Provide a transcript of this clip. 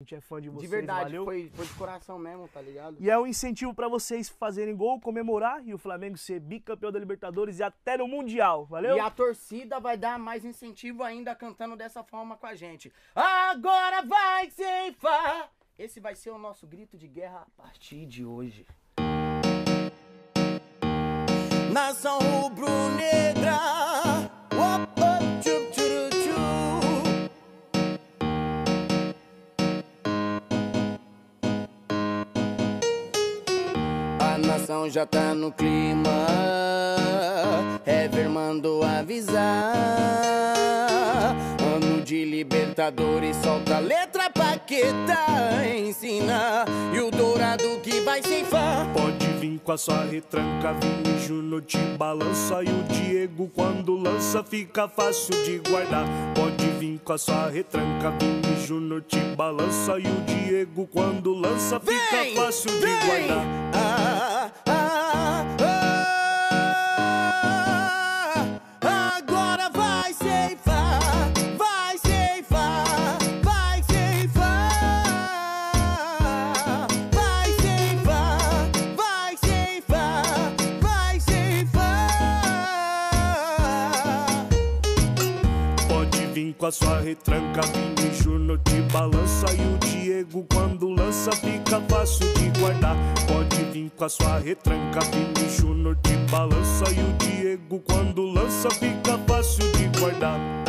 A gente é fã de vocês, De verdade, valeu. foi, foi de coração mesmo, tá ligado? E é um incentivo pra vocês fazerem gol, comemorar e o Flamengo ser bicampeão da Libertadores e até no Mundial, valeu? E a torcida vai dar mais incentivo ainda cantando dessa forma com a gente. Agora vai ceifar! Esse vai ser o nosso grito de guerra a partir de hoje. Nação rubro-negra. A nação já tá no clima. Hever mandou avisar. Ano de Libertadores, solta a letra Paqueta. Ensina. E o Dourado que vai ceifar. Pode vir com a sua retranca, Vini Júnior te balança e o Diego quando lança fica fácil de guardar. Pode vir com a sua retranca, Vini Júnior te balança e o Diego quando lança fica Vem, fácil de vem. guardar. Com a sua retranca, Júnior te balança e o Diego quando lança fica fácil de guardar. Pode vir com a sua retranca, Vini Júnior te balança e o Diego quando lança fica fácil de guardar.